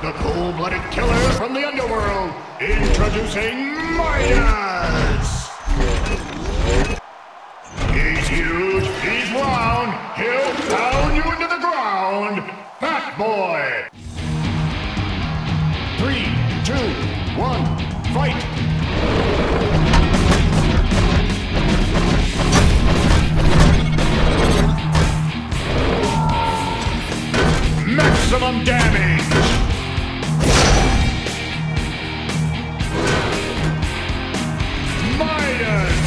cold-blooded killer from the underworld. Introducing Midas. He's huge, he's round, he'll pound you into the ground. Fat Boy. Three, two, one, fight. Maximum damage! Raiders.